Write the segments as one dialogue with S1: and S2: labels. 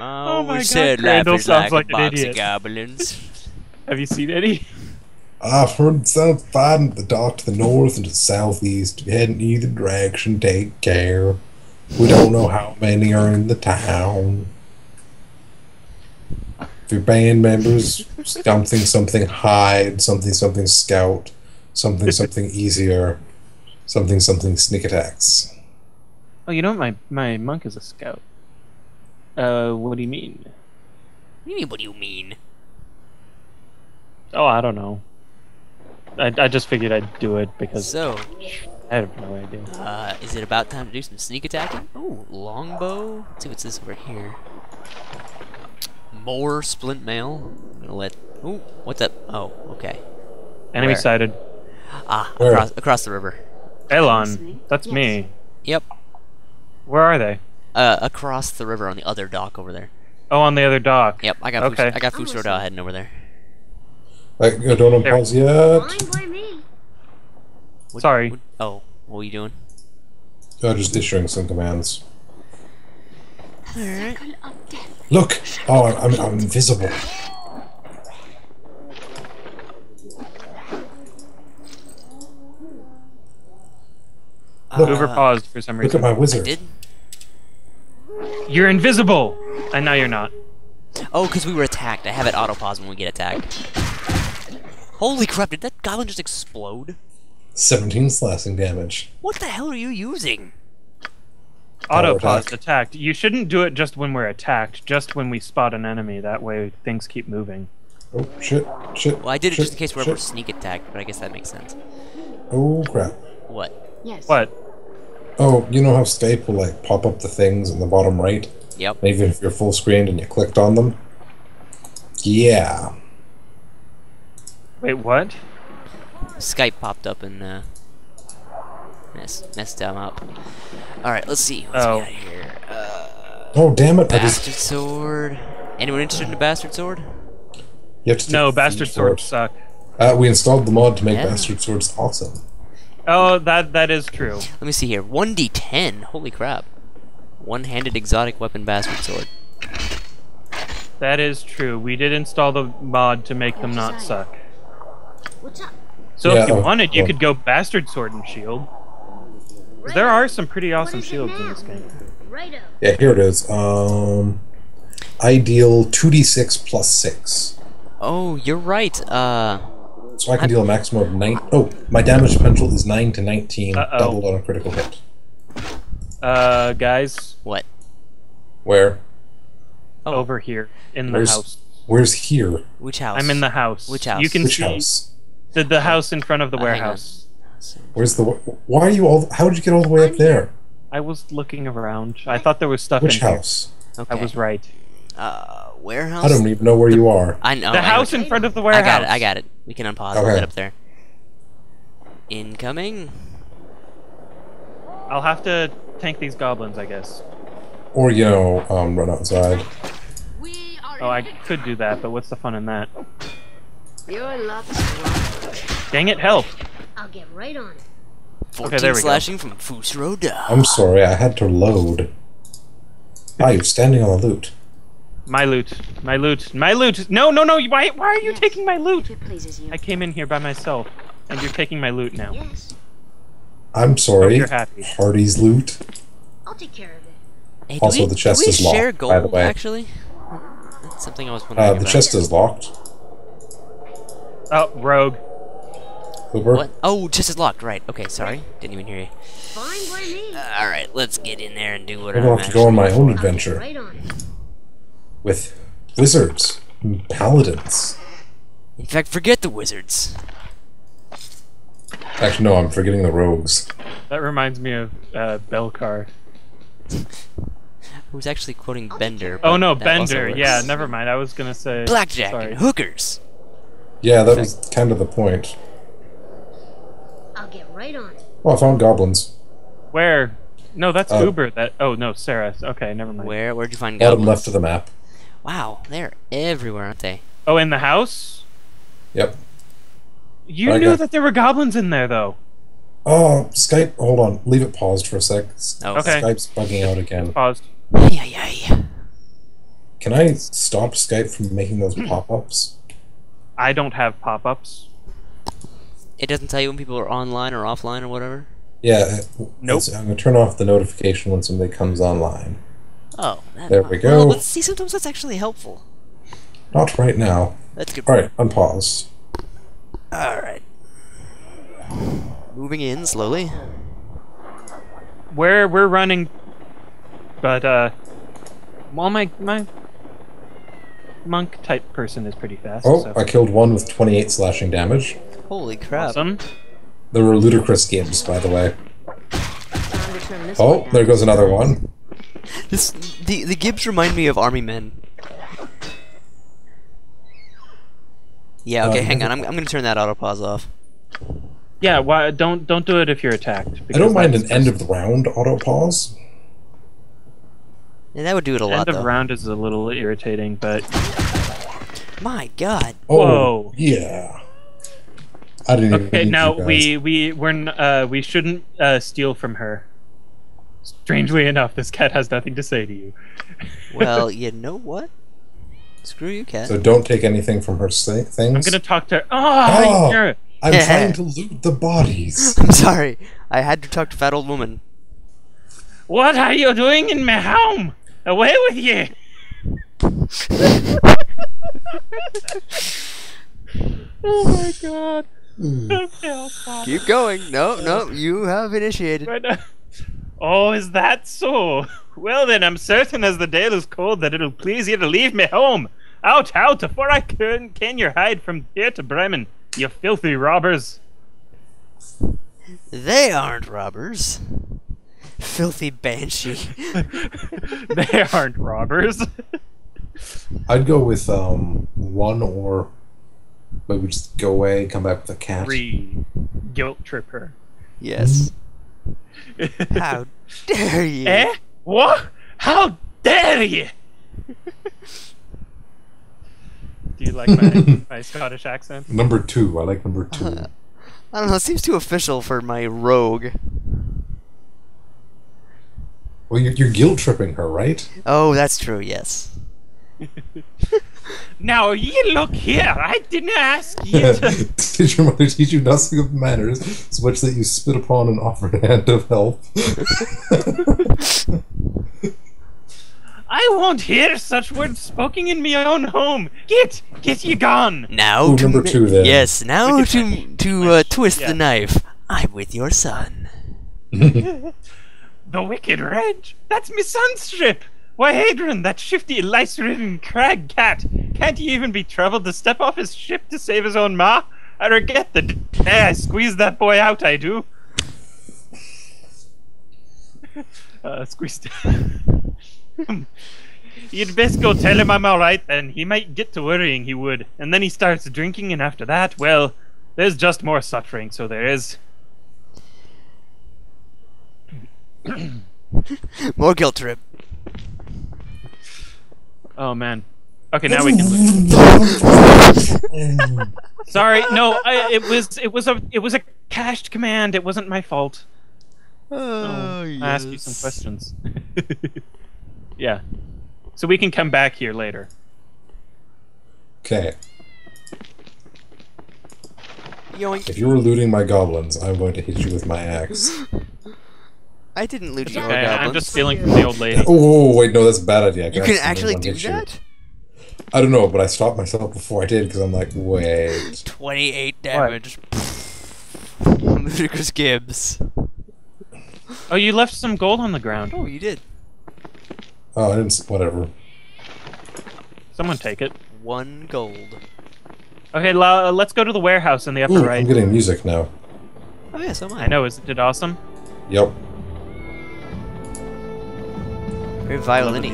S1: Oh,
S2: we
S1: my God,
S2: said
S1: Crandall sounds
S2: like,
S1: like
S2: a
S1: an
S2: box
S1: idiot.
S2: of goblins.
S1: Have you seen any?
S3: I've heard sound fighting the dock to the north and to the southeast. If you head in either direction, take care. We don't know how many are in the town. If your band members, something something hide, something something scout, something something easier, something something sneak attacks.
S1: Oh, you know what? My my monk is a scout. Uh, what do you mean?
S2: What do you mean, what do you mean?
S1: Oh, I don't know. I, I just figured I'd do it because
S2: So,
S1: I have no idea.
S2: uh, is it about time to do some sneak attacking? Oh, longbow. Let's see what's this over here. More splint mail. I'm gonna let. Oh, what's up? Oh, okay.
S1: Enemy
S2: Where?
S1: sighted.
S2: Ah,
S3: Where?
S2: across, across the river.
S1: Elon, that's me.
S2: Yep.
S1: Where are they?
S2: Uh, across the river on the other dock over there.
S1: Oh, on the other dock.
S2: Yep, I got
S1: Okay.
S2: Fus- I got
S4: I'm
S2: heading over there.
S3: Like, you don't
S1: There.
S3: pause yet.
S4: Fine by me.
S2: What-
S1: Sorry.
S2: what- oh, what are you doing?
S3: I'm just issuing some commands.
S2: Alright.
S4: Circle of death.
S3: Look! Oh, I'm, I'm invisible. Look.
S1: Uber
S2: Uh,
S1: paused for some reason.
S3: Look at my wizard.
S2: Did?
S1: You're invisible, and now you're not.
S2: Oh, because we were attacked. I have it auto pause when we get attacked. Holy crap, did that goblin just explode?
S3: 17 slashing damage.
S2: What the hell are you using?
S1: Auto
S3: Auto
S1: pause
S3: attack.
S1: attacked. You shouldn't do it just when we're attacked. Just when we spot an enemy. That way things keep moving.
S3: Oh, shit, shit.
S2: Well, I did it just in case we're ever sneak attacked, but I guess that makes sense.
S3: Oh, crap.
S2: What?
S4: Yes.
S1: What?
S3: Oh, you know how Skype will, like, pop up the things in the bottom right?
S2: Yep.
S3: And even if you're full screened and you clicked on them? Yeah.
S1: Wait, what?
S2: Skype popped up and uh, messed messed them up. All right, let's see what's
S1: Oh.
S2: we got here. Uh,
S3: Oh, damn it. I just.
S2: bastard sword. Anyone interested in a bastard sword?
S3: You have to
S1: No, bastard
S3: feet for
S1: swords
S3: it.
S1: suck.
S3: Uh, we installed the mod to make
S2: Yeah.
S3: bastard swords awesome.
S1: Oh, that that is true.
S2: Let me see here. 1d10. Holy crap. One-handed exotic weapon bastard sword.
S1: That is true. We did install the mod to make them not suck.
S4: What's up?
S1: So
S3: Yeah,
S1: if you
S3: oh,
S1: wanted, you
S3: oh.
S1: could go bastard sword and shield. There are some pretty awesome shields in this game.
S3: Yeah, here it is. Um, ideal 2d6 plus 6.
S2: Oh, you're right. Uh,
S3: So I can deal a maximum of 9. Oh, my damage potential is 9 to 19,
S1: Uh-oh.
S3: doubled on a critical hit.
S1: Uh, guys,
S2: what?
S3: Where?
S2: Oh.
S1: over here in the house.
S3: Where's here?
S2: Which house?
S1: I'm in the house.
S2: Which house?
S1: You can
S3: Which
S1: see
S3: house?
S1: The, the house in front of the
S2: Uh,
S1: warehouse.
S3: Where's the. Why are you all. How did you get all the way up there?
S1: I was looking around. I thought there was stuff
S3: Which
S1: in here.
S3: house?
S2: Okay.
S1: I was right.
S2: Uh, warehouse.
S3: I don't even know where you are.
S2: I know.
S1: the
S2: I know.
S1: house in front of the warehouse.
S2: I
S1: warehouse.
S2: got it. I got it. We can unpause. We'll
S3: Okay.
S2: get up there. Incoming.
S1: I'll have to tank these goblins, I guess.
S3: Or, you know, um, run outside.
S1: Oh, I could do that, but what's the fun in that?
S4: Your luck's.
S1: Dang it, help!
S4: I'll get right on it.
S2: 14
S1: there we go.
S2: slashing from Fusroda.
S3: I'm sorry, I had to load. Ah, you're standing on the loot.
S1: My loot. My loot. My loot! No, no, no! Why, why are you
S4: Yes.
S1: taking my loot?
S4: It pleases you.
S1: I came in here by myself, and you're taking my loot now.
S4: Yes.
S3: I'm sorry.
S1: you're happy.
S3: Hardy's loot.
S4: I'll take care of it.
S2: Hey,
S3: Also,
S2: we,
S3: the chest
S2: do we
S3: is locked,
S2: share
S3: by the way.
S2: actually? That's something I was wondering
S3: Uh, the
S2: about.
S3: chest is locked.
S1: Oh, rogue.
S3: Hooper.
S2: What? Oh, chest is locked. Right. Okay, sorry. Didn't even hear you.
S4: Fine by me.
S2: Alright, let's get in there and do what
S3: I'm
S2: whatever.
S3: gonna have to go on my own
S4: I'll
S3: adventure
S4: right on it.
S3: With wizards and paladins.
S2: In fact, forget the wizards.
S3: Actually, no, I'm forgetting the rogues.
S1: That reminds me of uh, Belcar.
S2: Who's actually quoting Bender?
S1: Oh no, Bender. Yeah, never mind. I was gonna say
S2: Blackjack
S1: Sorry.
S2: and hookers.
S3: Yeah, that was kind of the point.
S4: I'll get right on it.
S3: Oh, I found goblins.
S1: Where? No, that's
S3: Uh,
S1: Uber. That. Oh no, Sarah. Okay, never mind.
S2: Where? Where'd you find
S3: Bottom
S2: goblins?
S3: left of the map.
S2: Wow, they're everywhere, aren't they?
S1: Oh, in the house.
S3: Yep.
S1: You
S3: I
S1: knew
S3: got-
S1: that there were goblins in there, though.
S3: Oh, Skype. Hold on. Leave it paused for a sec. S-
S2: Oh.
S1: Okay.
S3: Skype's bugging out again.
S1: Paused.
S2: Ay, ay, ay.
S3: Can I stop Skype from making those pop-ups?
S1: I don't have pop-ups.
S2: It doesn't tell you when people are online or offline or whatever.
S3: Yeah. uh,
S1: Nope.
S3: I'm gonna turn off the notification when somebody comes online.
S2: Oh, that,
S3: There we
S2: Well,
S3: go.
S2: let's see. Sometimes that's actually helpful.
S3: Not right now.
S2: That's good.
S3: All right, unpause.
S2: All right. Moving in slowly.
S1: We're we're running, but uh, well, my my monk type person is pretty fast.
S3: Oh,
S1: so.
S3: I killed one with 28 slashing damage.
S2: Holy crap!
S1: awesome.
S3: There were ludicrous gibs, by the way.
S4: Time to turn this
S3: Oh,
S4: one
S3: there goes another one.
S2: This the the gibs remind me of army men. Yeah. Okay.
S3: Uh,
S2: hang on. I'm I'm gonna turn that auto pause off.
S1: Yeah, why don't don't do it if you're attacked.
S3: I don't mind
S1: that's
S3: an end of the round auto pause.
S2: Yeah, that would do it a lot
S1: end of
S2: though.
S1: round is a little irritating, but
S2: My God.
S3: Oh,
S1: Whoa.
S3: yeah. I didn't even.
S1: okay.
S3: need
S1: Now we we we're uh we shouldn't uh steal from her. Strangely enough, this cat has nothing to say to you.
S2: Well, you know what? Screw you, cat.
S3: So don't take anything from her sa- things.
S1: I'm gonna talk to her. Oh,
S3: Oh. I'm trying to loot the bodies.
S2: I'm sorry. I had to talk to fat old woman.
S1: what are you doing in my home? Away with you! oh my god. Okay,
S2: Keep going. No, no, you have initiated.
S1: But, uh, oh, is that so? Well then, I'm certain as the dale is cold that it'll please you to leave me home. Out, out, before I can, can your hide from here to Bremen, you filthy robbers.
S2: They aren't robbers. Filthy banshee.
S1: they aren't robbers.
S3: I'd go with um one or maybe just go away, come back with a cat.
S1: Three. Guilt trip her.
S2: Yes. How dare you?
S1: Eh? What? How dare you? Do you like my, my Scottish accent?
S3: Number two. I like number two.
S2: I don't know. It seems too official for my rogue.
S3: Well, you're, you're guilt tripping her, right?
S2: Oh, that's true. Yes.
S1: Now you look here. I didn't ask you to.
S3: Did your mother teach you nothing of manners, so much that you spit upon an offered hand of help?
S1: I won't hear such words spoken in my own home. Get, get ye gone.
S2: Now
S3: Ooh,
S2: to
S3: number two, then.
S2: Yes. Now to
S1: Banshee.
S2: to uh, twist
S1: Yeah.
S2: the knife. I'm with your son.
S1: The wicked wretch. That's my son's ship. Why, Hadrian, that shifty, lice-ridden crag cat. Can't he even be troubled to step off his ship to save his own ma? I regret the I squeeze that boy out, I do. uh, squeezed. You'd best go tell him I'm alright then. He might get to worrying, he would. And then he starts drinking, and after that, well, there's just more suffering, so there is.
S2: More guilt trip.
S1: Oh man. Okay, now we can. Sorry, no, I, it was it was a it was a cached command. It wasn't my fault.
S2: Oh,
S1: I asked you some questions. yeah, so we can come back here later.
S3: Okay.
S2: Yoink.
S3: If you were looting my goblins, I'm going to hit you with my axe.
S2: I didn't loot your
S1: Okay, I'm just stealing from the old lady.
S3: Oh, wait, no, that's a bad idea. I
S2: You can actually do
S3: hit you.
S2: that?
S3: I don't know, but I stopped myself before I did because I'm like, wait.
S2: 28 damage. Ludicrous gibs.
S1: Oh, you left some gold on the ground.
S2: Oh, you did.
S3: Oh, I didn't. Whatever.
S1: Someone take it.
S2: One gold.
S1: Okay, la- let's go to the warehouse in the upper
S3: Ooh,
S1: right.
S3: I'm getting music now.
S2: Oh, yeah, so am I.
S1: I know, isn't it awesome?
S3: Yep.
S2: Very
S1: Love
S2: violin.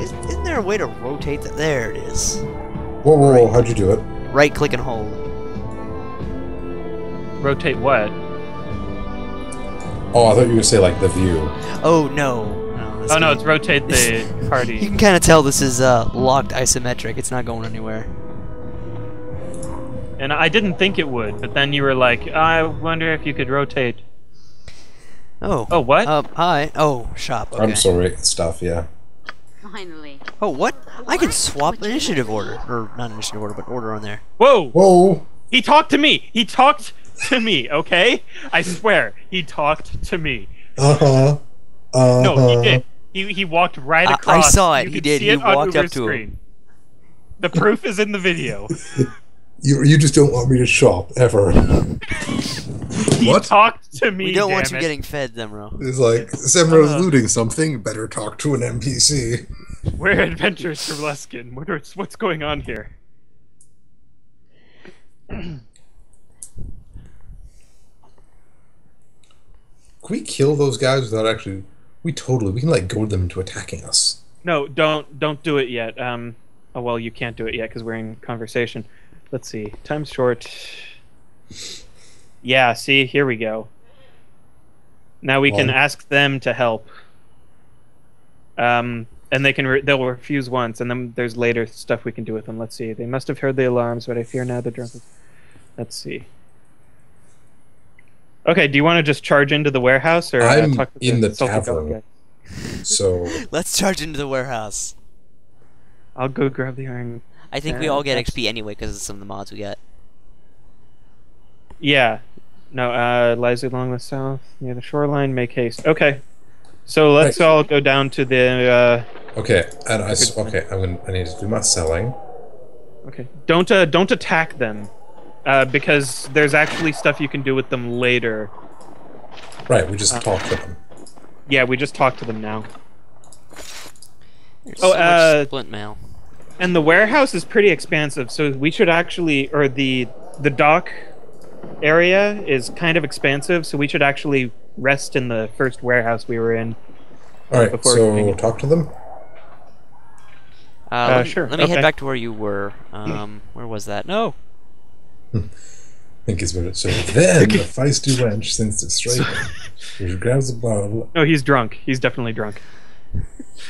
S2: Isn't, isn't there a way to rotate that? There it is.
S3: Whoa, whoa, whoa! How'd you do it?
S2: Right click and hold.
S1: Rotate what?
S3: Oh, I thought you were gonna say like the view.
S2: Oh, no. no
S1: Oh no, it's rotate the party.
S2: You can kind of tell this is uh, locked isometric. It's not going anywhere.
S1: And I didn't think it would, but then you were like, I wonder if you could rotate.
S2: Oh.
S1: Oh, what?
S2: Uh, hi. Oh, shop. Okay.
S3: I'm sorry, stuff, yeah.
S4: Finally.
S2: Oh, what? I can swap initiative order. Or, not initiative order, but order on there.
S1: Whoa!
S3: Whoa!
S1: He talked to me. He talked to me. Okay, I swear he talked to me.
S3: Uh huh. Uh-huh.
S1: No, he did. He he walked right
S2: I- I
S1: across.
S2: saw it.
S1: You
S2: He did.
S1: see
S2: He
S1: it on
S2: walked up
S1: Uber's
S2: to him.
S1: screen. The proof is in the video.
S3: You, you just don't want me to shop ever. What?
S1: Talk to me.
S2: We don't want
S1: damn
S2: you
S1: it.
S2: getting fed, Zemro.
S3: It's like Zemro's
S1: Uh.
S3: looting something. Better talk to an NPC.
S1: We're adventurers from Luskan. What's what's going on here?
S3: Can we kill those guys without actually? We totally. We can like goad them into attacking us.
S1: No, don't don't do it yet. Um, oh well, you can't do it yet because we're in conversation. Let's see. Time's short. Yeah. See, here we go. Now we can ask them to help. Um, and they can re- they'll refuse once, and then there's later stuff we can do with them. Let's see. They must have heard the alarms, but I fear now they're drunk. Let's see. Okay. Do you want to just charge into the warehouse, or
S3: I'm
S1: uh, talk to
S3: in the
S1: Salty Dog
S3: tavern. So
S2: Let's charge into the warehouse.
S1: I'll go grab the iron
S2: I think we all get XP anyway because of some of the mods we got.
S1: Yeah. No, uh, lies along the south near the shoreline. Make haste. Okay. So let's
S3: Right.
S1: all go down to the.
S3: Uh, okay, and I s- okay. I'm gonna. I need to do my selling.
S1: Okay. Don't uh, don't attack them, uh, because there's actually stuff you can do with them later.
S3: Right. We just
S1: Uh,
S3: talk to them.
S1: Yeah, we just talk to them now.
S2: There's
S1: Oh,
S2: so
S1: uh,
S2: splint mail.
S1: And the warehouse is pretty expansive, so we should actually, or the the dock area is kind of expansive, so we should actually rest in the first warehouse we were in.
S3: All right.
S1: before doing
S3: So
S1: it.
S3: talk to them.
S2: Uh, let, me,
S1: sure,
S2: let me
S1: okay.
S2: head back to where you were. Um, where was that? No.
S3: I think he's what it. So then the feisty wench since it's straight. She grabs a bottle.
S1: No, he's drunk. He's definitely drunk.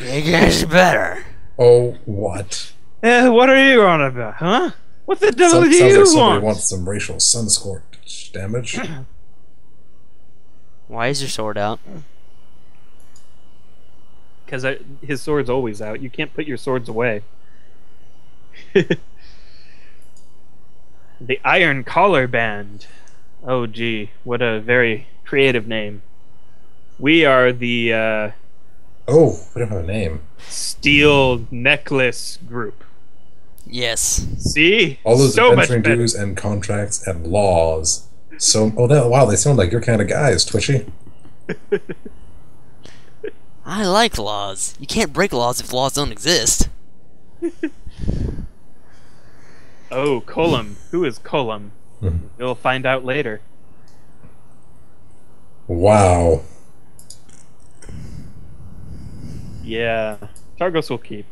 S2: You guys better.
S3: Oh, what?
S1: Eh, what are you on about, huh? What the devil
S3: Sounds,
S1: do
S3: sounds
S1: you
S3: like somebody
S1: want?
S3: wants some racial sunscorch damage.
S2: Why is your sword out?
S1: Because his sword's always out. You can't put your swords away. the Iron Collar Band. Oh, gee, what a very creative name. We are the uh,
S3: oh, we don't have a name.
S1: Steel Necklace Group.
S2: Yes.
S1: See?
S3: All those
S1: so
S3: adventuring dues and contracts and laws. So, oh, no, wow, they sound like your kind of guys, Twitchy.
S2: I like laws. You can't break laws if laws don't exist.
S1: Oh, Colum. Who is Colum?
S3: Mhm.
S1: You'll find out later.
S3: Wow.
S1: Yeah, Targos will keep.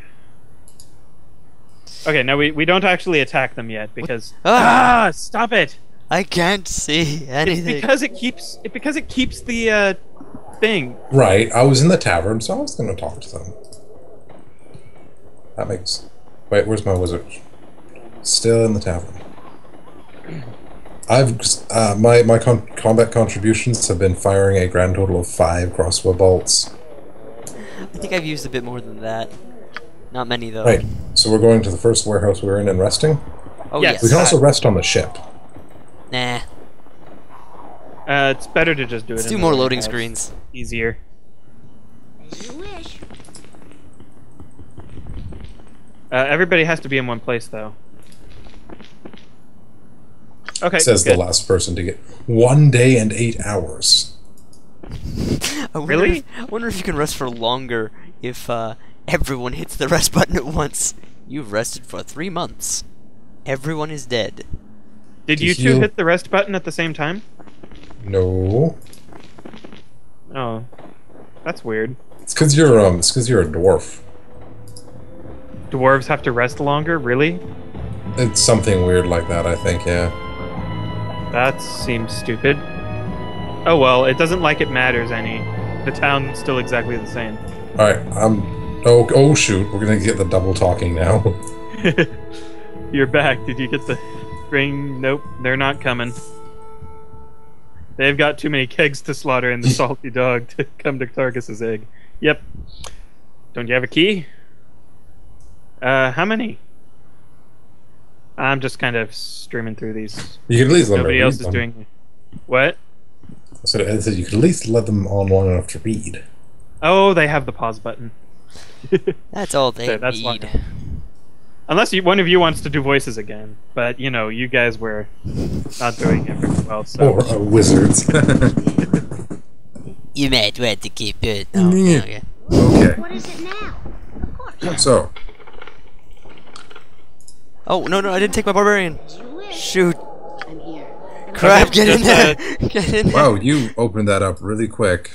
S1: Okay, now we, we don't actually attack them yet because
S2: Ah!
S1: ah, stop it!
S2: I can't see
S1: It's
S2: anything.
S1: because it keeps it because it keeps the uh, thing.
S3: Right, I was in the tavern, so I was going to talk to them. That makes. Wait, where's my wizard? Still in the tavern. I've uh, my my con- combat contributions have been firing a grand total of five crossbow bolts.
S2: I think I've used a bit more than that. Not many though.
S3: Right, so we're going to the first warehouse we're in and resting.
S2: Oh
S1: Yes.
S2: yes.
S3: We can also rest on the ship.
S2: Nah.
S1: Uh, it's better to just do it.
S2: Let's do more loading
S1: warehouse.
S2: screens.
S1: Easier.
S4: As you wish.
S1: Uh, everybody has to be in one place though. Okay.
S3: Says
S1: good.
S3: the last person to get one day and eight hours.
S2: I wonder
S1: Really?
S2: If, I wonder if you can rest for longer if uh, everyone hits the rest button at once. You've rested for three months. Everyone is dead.
S1: Did
S3: to
S1: you two
S3: heal-
S1: hit the rest button at the same time?
S3: No,
S1: Oh, that's weird.
S3: it's because you're um, it's because you're a dwarf.
S1: Dwarves have to rest longer, really?
S3: It's something weird like that, I think. Yeah.
S1: That seems stupid. Oh well, it doesn't like it matters any. The town's still exactly the same.
S3: All right. I'm. Oh, oh shoot! We're gonna get the double talking now.
S1: You're back. Did you get the ring? Nope, they're not coming. They've got too many kegs to slaughter in the salty dog to come to Targos's egg. Yep. Don't you have a key? Uh, how many? I'm just kind of streaming through these.
S3: You can at least let
S1: Nobody else is
S3: them.
S1: doing. What?
S3: So I said you could at least let them on long enough to read.
S1: Oh, they have the pause button.
S2: That's all they
S1: So that's why-
S2: need.
S1: Unless you, one of you wants to do voices again, but you know, you guys were not doing it very well. So
S3: Or uh, wizards.
S2: You might want to keep it. Oh,
S3: Yeah.
S2: okay.
S3: okay.
S4: What is it now? Of course.
S3: So,
S2: Oh no no! I didn't take my barbarian.
S4: As you wish.
S2: Shoot!
S4: I'm here.
S2: Crap! Get in
S1: just, uh,
S2: there! Get in there!
S3: wow, you opened that up really quick.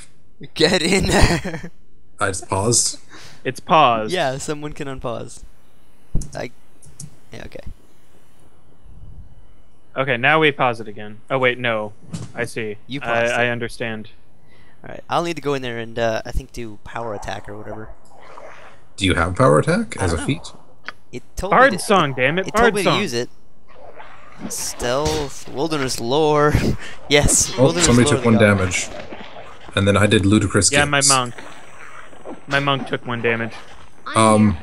S2: Get in there!
S3: I just paused.
S1: It's paused.
S2: Yeah, someone can unpause. I. Yeah. Okay.
S1: Okay, now we pause it again. Oh wait, no. I see.
S2: You
S1: I,
S2: paused
S1: I
S2: it.
S1: understand.
S2: All right. I'll need to go in there and uh, I think do power attack or whatever.
S3: Do you have power attack as
S2: I
S3: a
S2: don't know.
S3: feat?
S2: It told me.
S1: Bard
S2: to-
S1: song, damn it!
S2: It
S1: Bard
S2: told me
S1: song.
S2: to use it. Stealth, wilderness lore. yes.
S3: Oh,
S2: wilderness
S3: somebody
S2: lore
S3: took one damage. And then I did ludicrous
S1: Yeah, my monk. My monk took one damage.
S3: Um,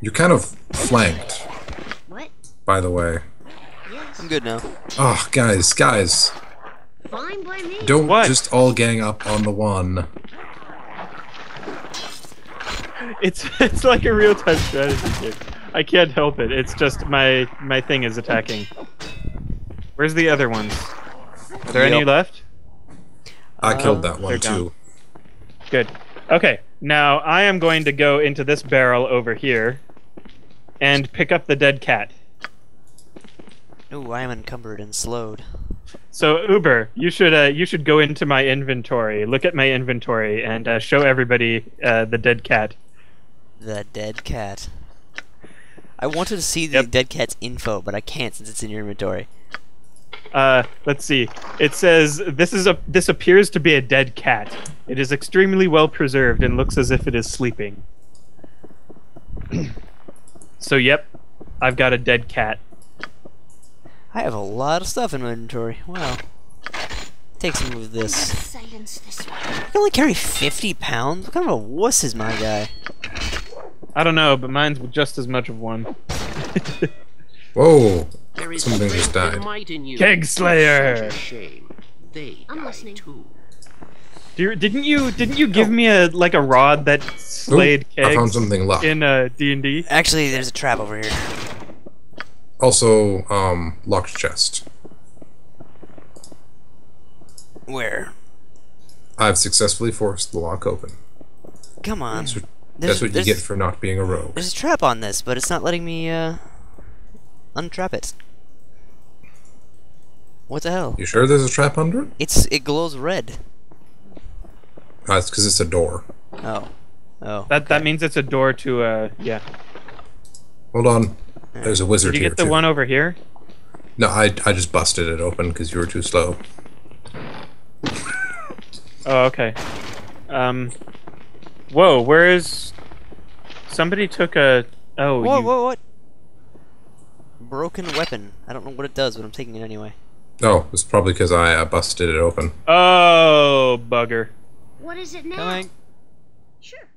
S3: you're kind of flanked,
S4: What?
S3: by the way.
S4: Yes.
S2: I'm good now.
S3: Oh, guys, guys,
S4: Fine by me.
S3: don't
S1: What?
S3: just all gang up on the one.
S1: It's it's like a real time strategy game. I can't help it. It's just my my thing is attacking. Where's the other ones? Are there any left?
S3: I
S2: Uh,
S3: killed that one too.
S1: Good. Okay, now I am going to go into this barrel over here and pick up the dead cat.
S2: Ooh, I am encumbered and slowed.
S1: So Uber, you should uh, you should go into my inventory, look at my inventory, and uh, show everybody uh, the dead cat.
S2: The dead cat. I wanted to see the
S1: Yep.
S2: dead cat's info, but I can't since it's in your inventory.
S1: Uh, let's see. It says this is a this appears to be a dead cat. It is extremely well preserved and looks as if it is sleeping. so yep, I've got a dead cat.
S2: I have a lot of stuff in my inventory. Wow. Take some of this.
S4: Silence this one.
S2: I can only carry 50 pounds? What kind of a wuss is my guy?
S1: I don't know, but mine's just as much of one.
S3: Whoa,
S5: There is
S3: Something just died.
S5: might in you.
S1: Keg Slayer!
S5: Such a shame. They
S4: I'm listening.
S5: too.
S1: Do you, didn't you didn't you give me a like a rod that slayed
S3: Ooh, I found
S1: kegs
S3: something luck.
S1: in uh, D and D?
S2: Actually, there's a trap over here.
S3: Also, um, locked chest.
S2: Where?
S3: I've successfully forced the lock open.
S2: Come on.
S3: That's what, that's what you get for not being a rogue.
S2: There's a trap on this, but it's not letting me, uh, untrap it. What the hell?
S3: You sure there's a trap under it?
S2: It's it glows red.
S3: Uh, it's because it's a door.
S2: Oh, oh.
S1: That that means it's a door to uh yeah.
S3: Hold on. There's a wizard
S1: Did you
S3: here
S1: get the
S3: too.
S1: one over here?
S3: No, I, I just busted it open because you were too slow.
S1: Oh okay. Um. Whoa, where is? Somebody took a. Oh,
S2: Whoa,
S1: you,
S2: whoa, what? Broken weapon. I don't know what it does, but I'm taking it anyway.
S3: Oh, it's probably because I uh, busted it open.
S1: Oh, bugger.
S4: What is it now?
S2: Coming.
S4: Sure.